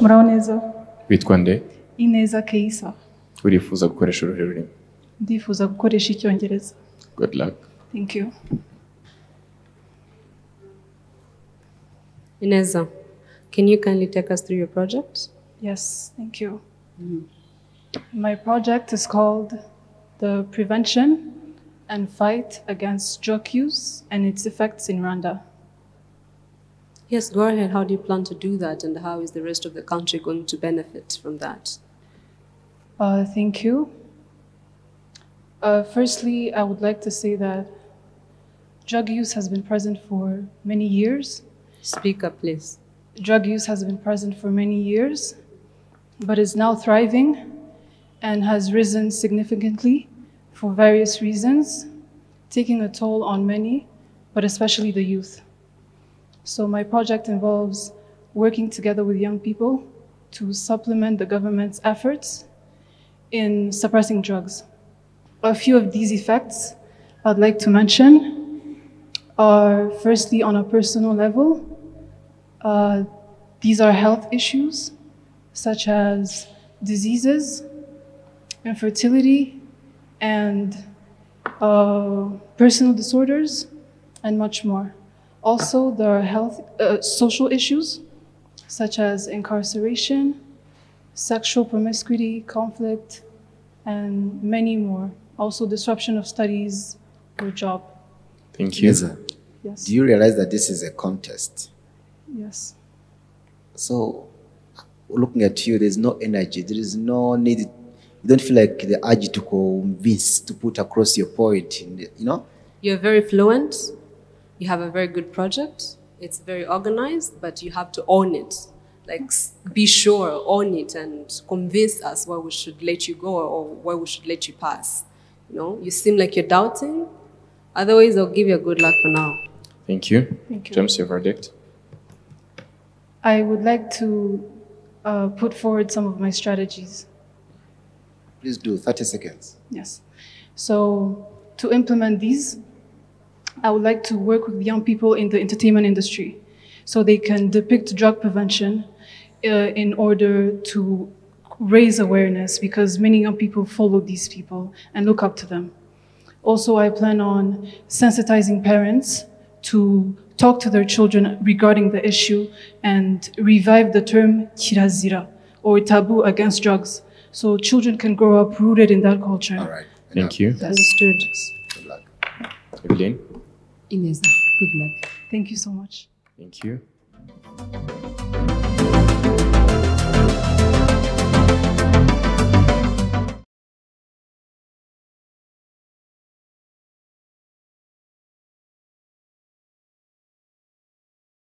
muraho neza. Witwa nde? Ineza Keïssa urifuza gukoresha uruhe rurimi ndifuza gukoresha icyongereza. Good luck. Thank you. Ineza, can you kindly take us through your project? yes thank you. My project is called the prevention and fight against drug use and its effects in rwanda Yes, go ahead. How do you plan to do that, and how is the rest of the country going to benefit from that? Uh, thank you. Uh, firstly, I would like to say that drug use has been present for many years. Speak up, please. Drug use has been present for many years, but is now thriving and has risen significantly for various reasons, taking a toll on many, but especially the youth. So, my project involves working together with young people to supplement the government's efforts in suppressing drugs. A few of these effects I'd like to mention are firstly, on a personal level, uh, these are health issues such as diseases, infertility, and uh, personal disorders, and much more. Also, there are health, uh, social issues such as incarceration, sexual promiscuity, conflict, and many more. Also, disruption of studies or job. thank you Ineza, Yes. do you realize that this is a contest? Yes. So, looking at you, there's no energy. There is no need. You don't feel like the urge to convince, to put across your point. the- You know, You're very fluent. You have a very good project. It's very organized, but you have to own it. Like, be sure, own it, and convince us why we should let you go or why we should let you pass. You know, you seem like you're doubting. Otherwise, I'll give you a good luck for now. thank you Thank you. james your verdict I would like to uh, put forward some of my strategies. please do 30 seconds. Yes. So, to implement these, I would like to work with young people in the entertainment industry so they can depict drug prevention uh, in order to raise awareness because many young people follow these people and look up to them. Also, I plan on sensitizing parents to talk to their children regarding the issue and revive the term kirazira or taboo against drugs so children can grow up rooted in that culture. All right. thank you Understood. Good luck. evelyn Ineza, good luck. Thank you so much. thank you